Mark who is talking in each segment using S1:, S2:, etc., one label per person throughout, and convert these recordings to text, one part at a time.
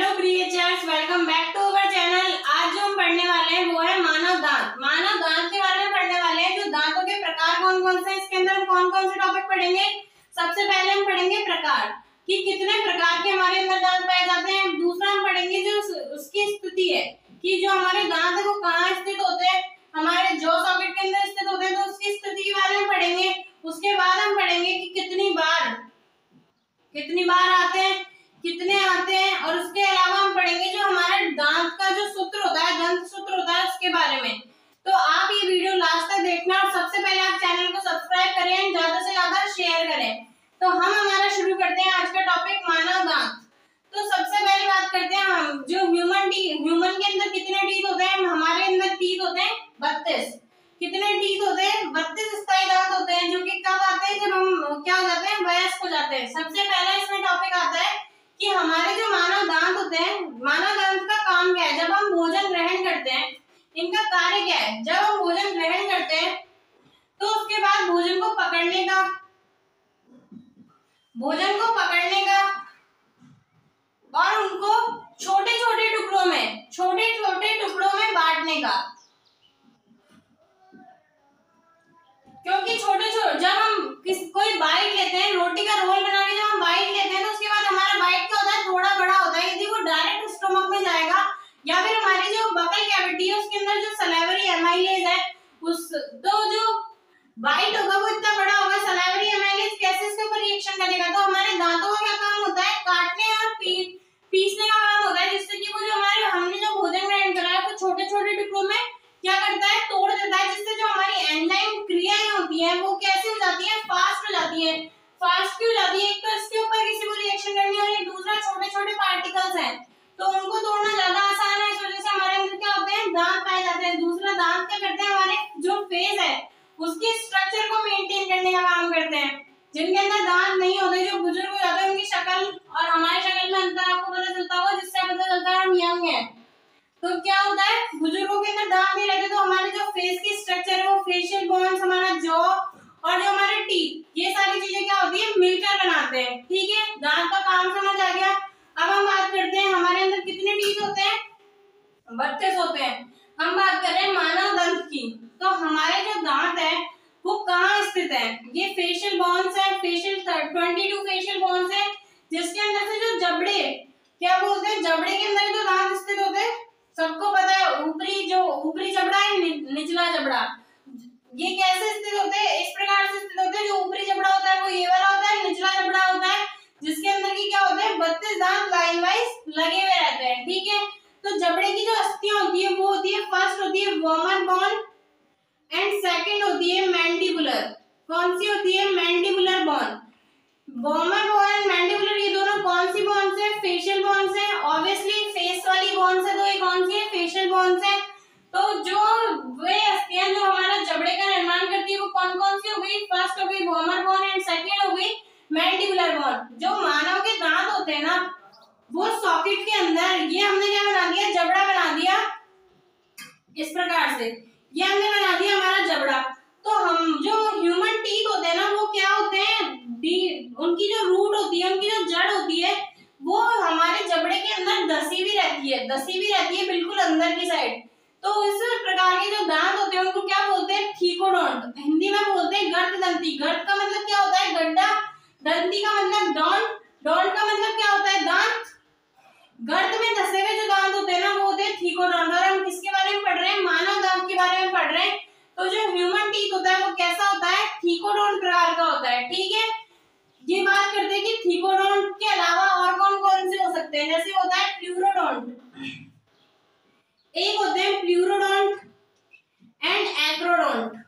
S1: Hello ब्रिएचर्स welcome back to our channel आज जो हम पढ़ने वाले हैं, वो है मानव दांत। मानव दांत के बारे में पढ़ने वाले हैं, जो दांतों के प्रकार कौन कौन से इसके अंदर हम कौन कौन से टॉपिक पढ़ेंगे? सबसे पहले हम पढ़ेंगे प्रकार, कि कितने प्रकार के हमारे अंदर दांत पाए जाते हैं। दूसरा हम पढ़ेंगे जो उसकी स्थिति है, कि जो हमारे दांत है, वो कहाँ स्थित होते हैं हमारे जो सॉकेट के अंदर स्थित होते हैं तो उसकी स्थिति के बारे में पढ़ेंगे उसके बाद हम पढ़ेंगे कि कितनी बार कितनी बार आते हैं कितने आते हैं और उसके अलावा हम पढ़ेंगे जो हमारे दांत का जो सूत्र होता है दंत सूत्र होता है उसके बारे में तो आप ये वीडियो लास्ट तक देखना और सबसे पहले आप चैनल को सब्सक्राइब करें ज़्यादा से ज़्यादा शेयर करें तो हम हमारा शुरू करते हैं आज का टॉपिक मानव दांत। तो सबसे पहले बात करते हैं हम, जो ह्यूमन ह्यूमन के अंदर कितने टीथ होते हैं? हमारे अंदर टीथ होते हैं बत्तीस। कितने टीथ होते हैं? बत्तीस स्थायी दांत होते हैं, जो कि कब आते हैं? जब हम क्या हो जाते हैं? वयस्क हो जाते हैं। सबसे पहला इसमें टॉपिक आता है कि हमारे जो मानव दांत होते हैं, मानव दांत का काम क्या है? जब हम भोजन ग्रहण करते हैं, इनका कार्य क्या है? जब हम भोजन ग्रहण करते हैं तो उसके बाद भोजन को पकड़ने का भोजन को पकड़ने का और उनको छोटे छोटे टुकड़ों में छोटे छोटे टुकड़ों में बांटने का क्योंकि छोटे छोटे जब हम किस कोई बाइट लेते हैं रोटी का रोल बना के जब हम बाइट लेते हैं तो उसके बाद हमारा बाइट क्या होता है थोड़ा बड़ा होता है यदि वो डायरेक्ट स्टोमक में जाएगा या फिर हमारी जो बकल कैविटी है उसके अंदर जो सलेवरी एमाइलेज है उस तो जो बाइट होगा वो इतना बड़ा होगा सलेवरी एमाइलेज कैसे इसके ऊपर रिएक्शन करेगा तो हमारे दांतों का क्या काम होता है काटने और पीसने का काम होता है जिससे कि वो जो हमारे हमने जो भोजन ग्रहण करा है वो छोटे छोटे टुकड़ों में क्या करता है तोड़ देता है जिससे जो हमारी एंजाइम क्रियाएँ होती हैं वो कैसे हो जाती हैं फास्ट हो जाती हैं फास्ट क्यों हो जाती है एक तो इसके ऊपर किसी को रिएक्शन करनी है और एक दूसरा छोटे छोटे पार्टिकल्स हैं तो उनको तोड़ना ज़्यादा आसान है इस वजह से हमारे अंदर क्या होते हैं दांत पाए जाते हैं, दूसरा दांत क्या करते हैं हमारे? जो फेस है, उसके स्ट्रक्चर को मेंटेन करने का काम करते हैं। जिनके अंदर दांत नहीं होते, जो बुज़ुर्ग हो जाते हैं, उनकी शक्ल और हमारे शक्ल में अंतर आपको पता चलता होगा, जिससे पता चलता है हम यंग हैं। तो क्या होता है, बुज़ुर्गों के अंदर दांत नहीं रहते तो हमारे जो फेस की स्ट्रक्चर है, वो फेशियल बोन्स हमारा जॉ और जो हमारे टीथ ये सारी चीज़ें क्या होती है, मिलकर बनाते हैं। ठीक है? दांत का काम समझ आ गया। अब हम बात करते हैं, हमारे अंदर कितने टीथ होते हैं? बत्तीस होते हैं। हम बात कर रहे हैं मानव दंत की। तो हमारे जो दांत है, वो कहाँ स्थित है? ये फेशियल बोन्स है facial twenty two facial bones है, जिसके अंदर से जो जबड़े, क्या बोलते हैं? जबड़े के अंदर जो दांत स्थित होते हैं? सबको पता है, ऊपरी जो, ऊपरी जबड़ा है निचला जबड़ा। ये कैसे स्थित होते हैं? इस प्रकार से स्थित होते हैं, जो ऊपरी जबड़ा होता है, वो ये वाला होता है, निचला जबड़ा होता है, जिसके अंदर की क्या होते हैं? बत्तीस दांत लाइन वाइज लगे हुए रहते हैं, ठीक है? तो जबड़े की जो अस्थियाँ होती है, वो होती है फ़र्स्ट होती है वॉमर बॉन एंड सेकंड होती है मैंडिबुलर कौन सी होती है? Mandibular Bon वॉमर Bon and mandibular ये दोनों कौन सी बॉन्स है? फेशियल बॉन्स है. ऑब्वियसली फेस वाली बॉन्स है तो ये कौन सी है? फेशियल बॉन्स है. तो जो वे अस्थियाँ जो हमारा जबड़े का निर्माण करती है, वो कौन कौन सी हो गई? फ़र्स्ट हो गई वॉमर बॉन एंड सेकंड हो गई मैंडिबुलर बॉन जो मानव के दांत होते हैं ना वो सॉकेट के अंदर, ये हमने क्या बना दिया जबड़ा बना दिया इस प्रकार से। ये हमने बना दिया हमारा जबड़ा। तो हम जो ह्यूमन टीथ होते हैं ना, वो क्या होते हैं? उनकी जो रूट होती है, उनकी जो जड़ होती है, वो हमारे जबड़े के अंदर दसी भी रहती है। दसी भी रहती है बिल्कुल अंदर की साइड तो इस प्रकार के जो दांत होते हैं, उनको क्या बोलते हैं? थीकोडोंट। हिंदी में बोलते हैं गर्द दंती गर्द का मतलब क्या होता है? गड्ढा। दंती का मतलब डॉन्ट डॉन्ट का मतलब क्या होता है? दांत। गर्द में धसे हुए जो दांत होते हैं ना, वो होते हैं थीकोडोंट और हम किसके बारे में पढ़ रहे हैं? मानव दांत के बारे में पढ़ रहे हैं। तो जो ह्यूमन टीथ होता है, वो कैसा होता है? थीकोडोंट प्रकार का होता है, ठीक है? ये बात करते हैं कि थीकोडोंट के अलावा और कौन कौन से हो सकते हैं? जैसे होता है प्लूरोडोंट एक होते हैं प्लूरोडोंट एंड एक्रोडोंट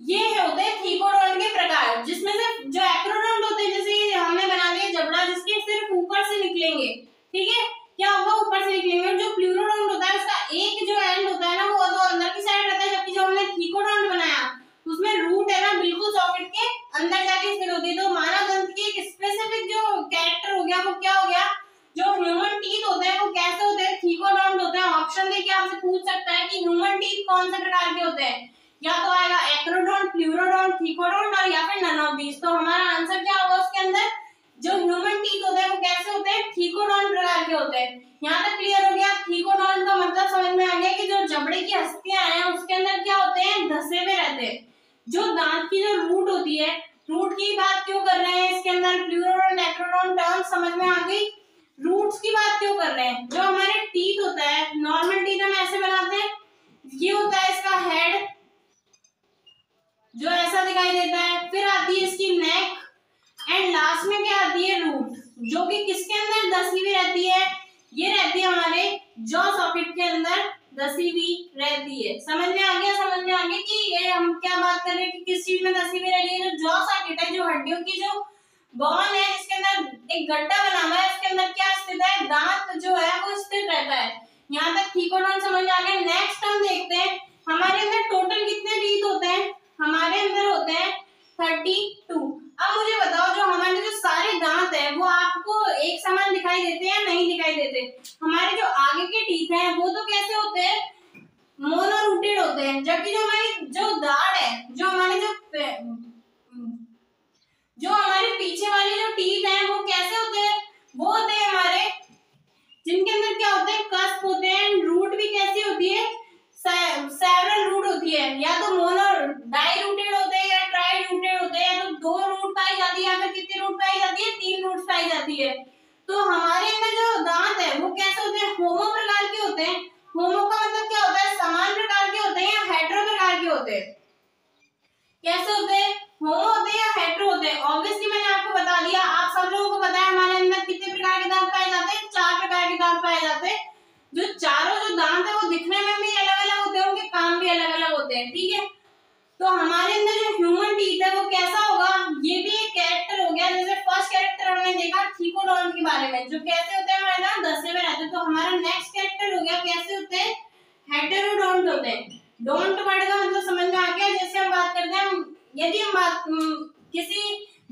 S1: ये होते हैं थीकोडोंट के प्रकार, जिसमें से जो एक्रोडोंट होते हैं, जैसे हमने बना दिया जबड़ा जिसके सिर्फ़ ऊपर से निकलेंगे ठीक है? क्या होगा? ऊपर से निकलेंगे जो प्लूरोडोंट होता है, उसका एक जो एंड होता है ना, वो तो अंदर की साइड रहता है, जबकि जो हमने थीकोडोंट बनाया उसमें रूट है ना, बिल्कुल सॉकेट के अंदर जाके स्थित होती है। तो मानव दंत की एक स्पेसिफिक जो कैरेक्टर हो गया, वो क्या हो गया? जो ह्यूमन टीथ होते हैं, वो कैसे होते हैं? थीकोडोंट होते हैं। ऑप्शन देके आपसे पूछ सकता है कि ह्यूमन टीथ कौन से प्रकार के होते हैं? या तो आएगा एक्रोडोंट प्लूरोडोंट थीकोडोंट और या फिर नन ऑफ़ दीस तो हमारा आंसर क्या होगा उसके अंदर? जो ह्यूमन टीथ होते हैं, वो कैसे होते हैं? थीकोडोंट होते हैं। यहाँ तक क्लियर हो गया। थीकोडोन का मतलब समझ में आ गया कि जो जबड़े की हस्तियाँ हैं, उसके अंदर क्या होते हैं? धसे हुए रहते हैं। जो दांत की जो रूट होती है रूट की बात क्यों कर रहे हैं? इसके अंदर प्लूरल और नेक्रोडोन टर्म समझ में आ गई। रूट्स की बात क्यों कर रहे हैं? जो हमारे टीथ होता है नॉर्मल टीथ हम ऐसे बनाते हैं। ये होता है इसका हेड जो ऐसा दिखाई देता है। फिर आती है इसकी नेक एंड लास्ट में क्या आती है रूट जो कि किसके अंदर दसी हुई रहती है? ये रहती है हमारे जॉ सॉकेट के अंदर दसी हुई रहती है। समझ में आ गया? समझ में आ गया कि ये हम क्या बात कर रहे हैं कि किस चीज़ में दसी हुई रही है? जो जॉ सॉकेट है, जो हड्डियों की जो बॉन है, जिसके अंदर एक गड्ढा बना हुआ है इसके अंदर क्या स्थित है? दांत जो है, वो स्थित रहता है। यहाँ तक थीकोडोन समझ में आ गया? नेक्स्ट हम देखते हैं। हमारे अंदर टोटल कितने टीथ होते हैं हमारे अंदर होते हैं थर्टी टू अब मुझे बताओ जो हमारे जो सारे दांत है वो आपको एक समान दिखाई देते हैं नहीं दिखाई देते हमारे जो आगे के टीथ हैं वो तो कैसे होते हैं मोनोरूटेड होते हैं जबकि जो हमारी जो दाढ़ है जो हमारे जो जो हमारे पीछे वाले जो टीथ हैं वो कैसे होते हैं वो होते हैं हमारे जिनके अंदर क्या होते हैं कस्प होते हैं रूट भी कैसी होती है सेवरल रूट होती है या तो मोनो डाई रूटेड होते हैं या ट्राई रूटेड होते हैं या तो दो रूट पाई जाती है या फिर कितनी रूट पाई जाती है तीन रूट पाई जाती है तो हमारे अंदर जो दांत है वो कैसे होते हैं होमो प्रकार के होते हैं होमो का मतलब क्या होता है समान प्रकार के होते हैं या हेट्रो प्रकार के होते। हैं कैसे होते? हैं होमो होते हैं या हेट्रो होते? हैं ऑब्वियसली मैंने आपको बता दिया। आप सब लोगों को पता है हमारे अंदर कितने प्रकार के दांत पाए जाते हैं? चार प्रकार के दांत पाए जाते हैं। जो चारों जो दांत है, वो दिखने में भी अलग अलग होते हैं, उनके काम भी अलग अलग होते हैं, ठीक है? तो हमारे अंदर जो ह्यूमन टीथ है, वो कैसा होगा? ये भी एक कैरेक्टर हो गया। जैसे फ़र्स्ट कैरेक्टर हमने देखा थीकोडोन के बारे में। जो कैसे होते हैं हमारे दांत? दसे में रहते हैं। तो हमारा नेक्स्ट कैरेक्टर हो गया, कैसे होते हैं? हेटेरोडोंट होते हैं। डोंट वर्ड का मतलब समझ में आ गया, जैसे हम बात करते हैं यदि हम बात किसी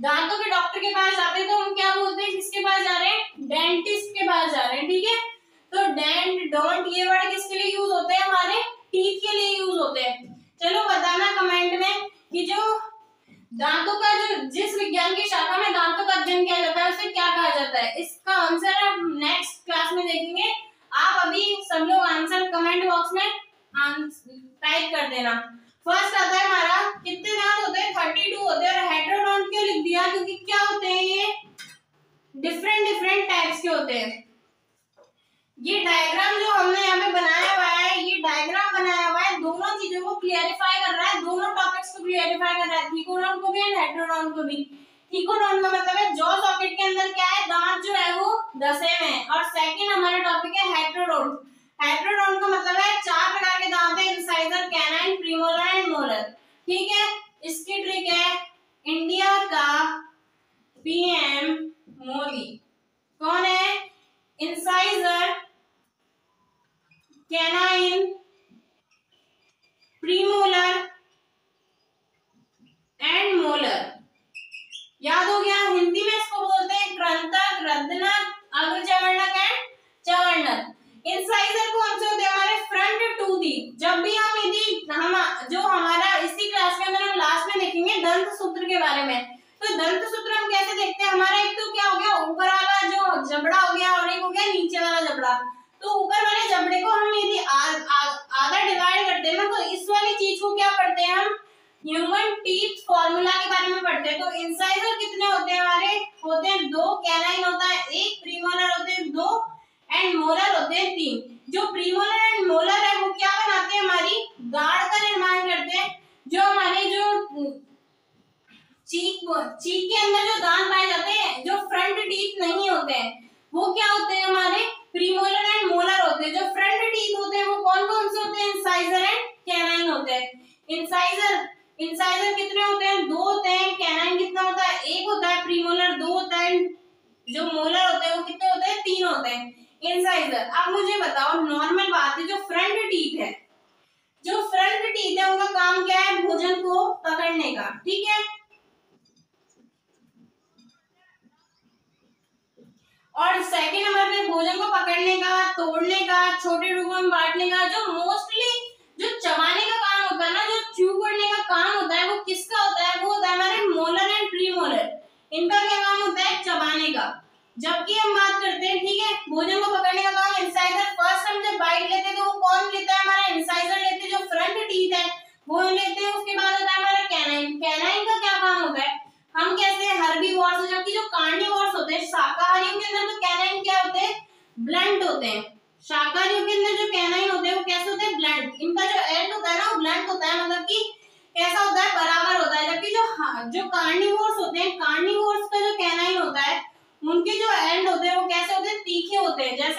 S1: दांतों के डॉक्टर के पास जाते हैं तो हम क्या बोलते हैं, किसके पास जा रहे हैं डेंटिस्ट के पास जा रहे हैं ठीक है तो डेंट डोंट ये वर्ड किसके लिए यूज़ होते हैं हमारे टीथ के लिए यूज़ होते हैं चलो बताना कमेंट में कि जो दांतों का जो जिस विज्ञान की शाखा में दांतों का अध्ययन किया जाता है उसे क्या कहा जाता है इसका आंसर हम नेक्स्ट क्लास में देखेंगे आप अभी सब लोग आंसर कमेंट बॉक्स में टाइप कर देना। फ़र्स्ट आता है हमारा, कितने दांत होते हैं? थर्टी टू होते हैं। और हेट्रोडोंट क्यों लिख दिया? क्योंकि क्या होते हैं ये? डिफरेंट डिफरेंट टाइप्स के होते हैं। ये डायग्राम जो हमने यहाँ पे बनाया हुआ है, ये डायग्राम बनाया हुआ है। दोनों चीज़ों को क्लियरिफाई कर रहा है। दोनों टॉपिक्स को क्लियरिफाई कर रहा है। थीकोडोन को भी एंड हेट्रोडोन को भी। थीकोडोन का मतलब है जॉ सॉकेट के अंदर क्या है? दांत जो है वो दसे में और सेकंड हमारा टॉपिक है हेट्रोडोन हेट्रोडोन का मतलब है चार प्रकार के दांत है incisor canine premolar and molar ठीक है? इसकी ट्रिक है इंडिया का पीएम मोदी कौन है? Incisor canine premolar and molar याद हो गया? हिंदी में इसको बोलते हैं क्रंतक रदनक अग्रचवर्णक एंड चवर्णक। इंसाइजर कौन से होते हैं हमारे फ्रंट टू दी जब भी हम यदि हम, जो हमारा इसी क्लास के अंदर हम लास्ट में देखेंगे, दंत सूत्र के बारे में। तो दंत सूत्र हम कैसे देखते हैं? हमारा एक तो क्या हो गया, ऊपर वाला जो जबड़ा हो गया और एक हो गया नीचे वाला जबड़ा। तो ऊपर वाले जबड़े को हम यदि आधा डिवाइड करते हैं तो इस वाली चीज़ को क्या पढ़ते हैं हम? ह्यूमन टीथ फॉर्मूला के बारे में पढ़ते हैं। तो इंसाइजर कितने होते हैं हमारे? होते हैं दो कैनाइन होता है एक प्रीमोलर होते हैं दो एंड मोलर होते हैं तीन जो प्रीमोलर एंड मोलर है, वो क्या बनाते हैं हमारी? गाढ़ का निर्माण करते हैं। जो हमारे जो चीक चीक के अंदर जो दांत पाए जाते हैं, जो फ्रंट टीथ नहीं होते हैं, वो क्या होते हैं हमारे? प्रीमोलर एंड मोलर होते हैं। जो फ्रंट टीथ होते हैं, वो कौन कौन से होते हैं? इंसाइजर एंड कैनाइन होते हैं। इंसाइजर इंसाइजर कितने होते हैं? दो होते हैं। कैनाइन कितना होता है? एक होता है प्रीमोलर दो होता है। जो मोलर होते हैं, वो कितने होते हैं? तीन होते हैं। इंसाइजर अब मुझे बताओ नॉर्मल बात है, जो फ्रंट टीथ है। जो फ्रंट टीथ है, उनका काम क्या है? भोजन को पकड़ने का, ठीक है? और सेकंड नंबर पे भोजन को पकड़ने का, तोड़ने का, छोटे टुकड़ों में बांटने का, जो मोस्टली जो चबाने का काम होता है ना, जो च्यू करने का काम होता है, वो किसका होता है? वो होता है हमारे मोलर एंड प्री मोलर इनका क्या काम होता है? चबाने का। जबकि हम बात करते हैं, ठीक है? भोजन को पकड़ने का काम इंसाइजर फ़र्स्ट हम जब बाइट लेते हैं तो वो कौन लेता है? हमारा इंसाइजर लेते हैं, जो फ्रंट टीथ है, वो लेते हैं, उसके बाद होता है हमारा कैनाइन कैनाइन का क्या काम होता है? हम कहते कैसे हर्बी वॉर्स जबकि जो कार्निवॉर्स होते हैं, शाकाहारियों के अंदर तो कैनाइन क्या होते हैं? ब्लंट होते हैं. शाकाहारियों के अंदर जो कैनाइन होते हैं, वो कैसे होते हैं? ब्लंट इनका जो एंड होता है ना, वो ब्लंट होता है मतलब की कैसा होता है? बराबर होता है. जबकि जो जो कार्निवोर्स होते हैं कार्निवोर्स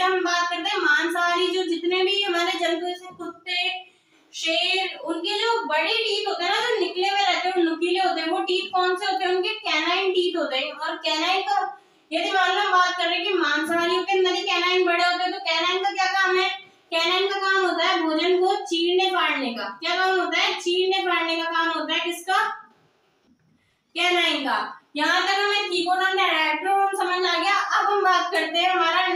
S1: जैसे हम बात करते हैं, मांसाहारी जो जितने भी हमारे जंतु जैसे कुत्ते, शेर, उनके जो बड़े टीथ होते हैं ना, जो निकले हुए रहते हैं नुकीले होते हैं, वो टीथ कौन से होते हैं? उनके कैनाइन टीथ होते हैं। और कैनाइन का, यदि मान लो बात कर रहे हैं कि मांसाहारियों के अंदर ही कैनाइन बड़े होते हैं तो कैनाइन का क्या काम है? कैनाइन का काम होता है भोजन को चीरने फाड़ने का। क्या काम होता है? चीरने फाड़ने का काम होता है किसका? कैनाइन का। यहाँ तक हमें थीकोनोन समझ आ गया। अब हम बात करते हैं हमारा